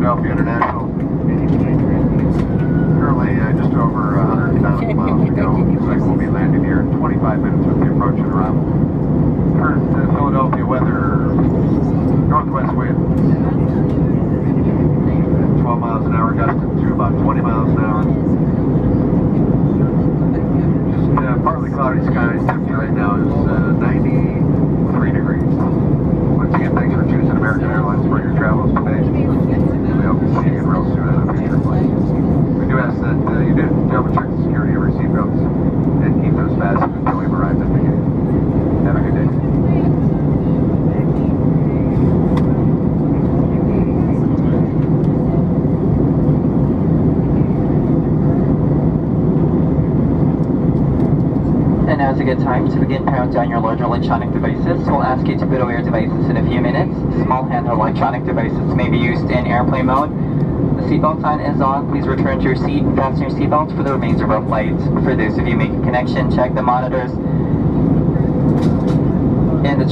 Philadelphia International. Currently uh, just over 100,000 miles to go. Looks like we'll be landing here in 25 minutes with the approach and arrival. Current uh, Philadelphia weather, northwest wind. 12 miles an hour gust to about 20 miles an hour. You do double check the security of your seatbelts and keep those fastened until we've arrived at the gate. Have a good day. And now's a good time to begin powering down your larger electronic devices. We'll ask you to put away your devices in a few minutes. Small handheld electronic devices may be used in airplane mode. Seatbelt sign is on. Please return to your seat and fasten your seatbelts for the remainder of our flight. For those of you making connection, check the monitors. And the